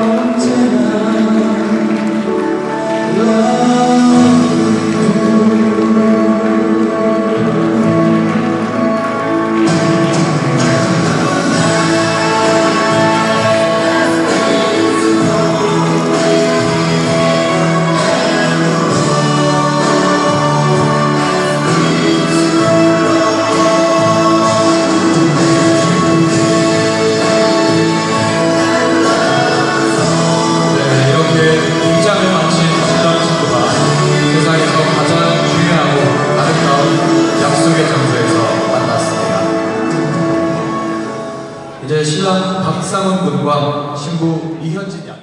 어. 이제 신랑 박상훈 군과 신부 이현진 양.